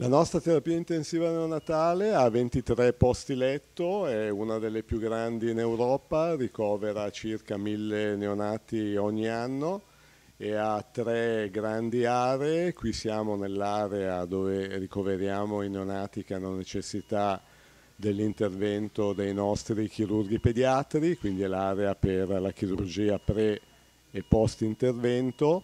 La nostra terapia intensiva neonatale ha 23 posti letto, è una delle più grandi in Europa, ricovera circa 1000 neonati ogni anno e ha tre grandi aree. Qui siamo nell'area dove ricoveriamo i neonati che hanno necessità dell'intervento dei nostri chirurghi pediatri, quindi è l'area per la chirurgia pre e post intervento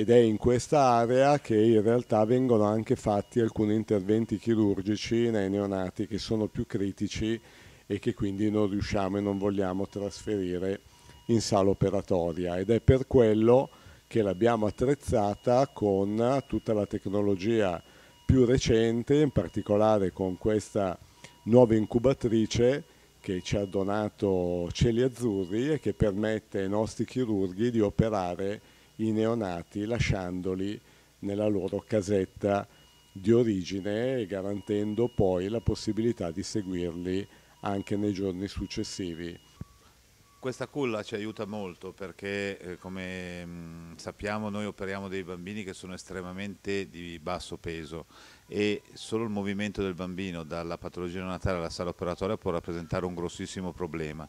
ed è in questa area che in realtà vengono anche fatti alcuni interventi chirurgici nei neonati che sono più critici e che quindi non riusciamo e non vogliamo trasferire in sala operatoria. Ed è per quello che l'abbiamo attrezzata con tutta la tecnologia più recente, in particolare con questa nuova incubatrice che ci ha donato Cieli Azzurri e che permette ai nostri chirurghi di operare i neonati lasciandoli nella loro casetta di origine e garantendo poi la possibilità di seguirli anche nei giorni successivi. Questa culla ci aiuta molto perché eh, come mh, mm, sappiamo noi operiamo dei bambini che sono estremamente di basso peso e solo il movimento del bambino dalla patologia neonatale alla sala operatoria può rappresentare un grossissimo problema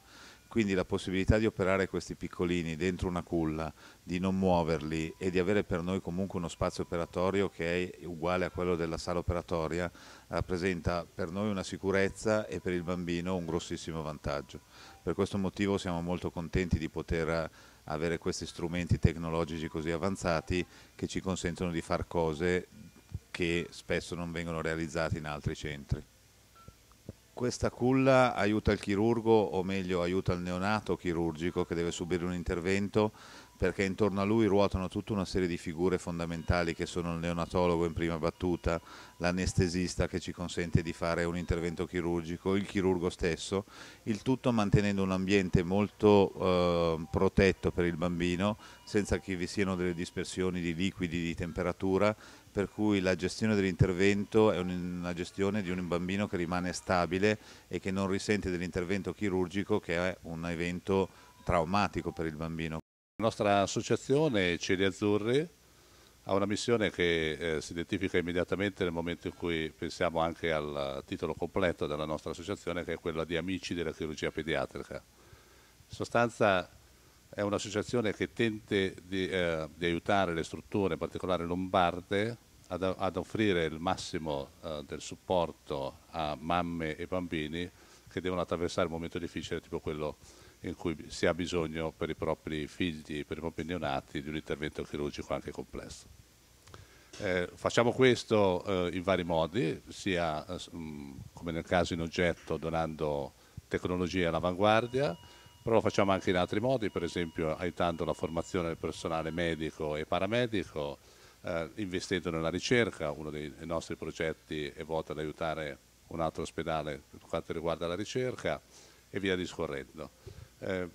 quindi la possibilità di operare questi piccolini dentro una culla, di non muoverli e di avere per noi comunque uno spazio operatorio che è uguale a quello della sala operatoria rappresenta per noi una sicurezza e per il bambino un grossissimo vantaggio. Per questo motivo siamo molto contenti di poter avere questi strumenti tecnologici così avanzati che ci consentono di fare cose che spesso non vengono realizzate in altri centri. Questa culla aiuta il chirurgo, o meglio aiuta il neonato chirurgico che deve subire un intervento perché intorno a lui ruotano tutta una serie di figure fondamentali che sono il neonatologo in prima battuta, l'anestesista che ci consente di fare un intervento chirurgico, il chirurgo stesso, il tutto mantenendo un ambiente molto eh, protetto per il bambino senza che vi siano delle dispersioni di liquidi, di temperatura per cui la gestione dell'intervento è una gestione di un bambino che rimane stabile e che non risente dell'intervento chirurgico che è un evento traumatico per il bambino. La nostra associazione Cieli Azzurri ha una missione che eh, si identifica immediatamente nel momento in cui pensiamo anche al titolo completo della nostra associazione che è quella di Amici della chirurgia pediatrica. In sostanza è un'associazione che tende di, eh, di, aiutare le strutture, in particolare lombarde, ad, ad offrire il massimo eh, del supporto a mamme e bambini che devono attraversare un momento difficile tipo quello in cui si ha bisogno per i propri figli, per i propri neonati, di un intervento chirurgico anche complesso. Eh, facciamo questo eh, in vari modi, sia eh, come nel caso in oggetto donando tecnologie all'avanguardia, però lo facciamo anche in altri modi, per esempio aiutando la formazione del personale medico e paramedico, eh, investendo nella ricerca, uno dei nostri progetti è volto ad aiutare un altro ospedale per quanto riguarda la ricerca e via discorrendo. Eh,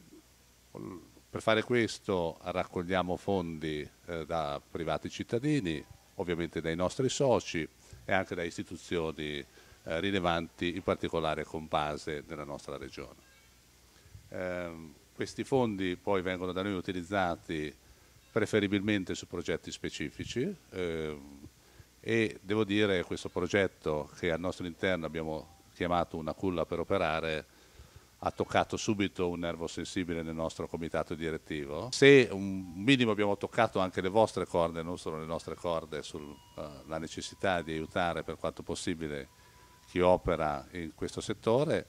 per fare questo raccogliamo fondi eh, da privati cittadini, ovviamente dai nostri soci e anche da istituzioni eh, rilevanti, in particolare con base nella nostra regione. Eh, questi fondi poi vengono da noi utilizzati preferibilmente su progetti specifici eh, e devo dire che questo progetto che al nostro interno abbiamo chiamato una culla per operare ha toccato subito un nervo sensibile nel nostro comitato direttivo. Se un minimo abbiamo toccato anche le vostre corde, non solo le nostre corde, sulla uh, necessità di aiutare per quanto possibile chi opera in questo settore,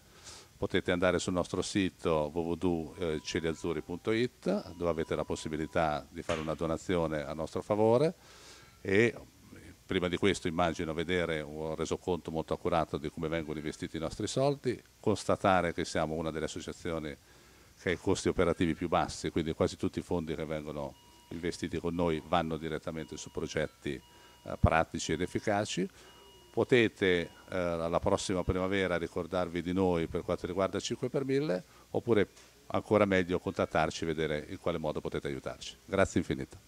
potete andare sul nostro sito www.celiazzurri.it dove avete la possibilità di fare una donazione a nostro favore e prima di questo immagino vedere un resoconto molto accurato di come vengono investiti i nostri soldi, constatare che siamo una delle associazioni che ha i costi operativi più bassi, quindi quasi tutti i fondi che vengono investiti con noi vanno direttamente su progetti eh, pratici ed efficaci, potete eh, alla prossima primavera ricordarvi di noi per quanto riguarda 5 per 1000 oppure ancora meglio contattarci e vedere in quale modo potete aiutarci. Grazie infinito.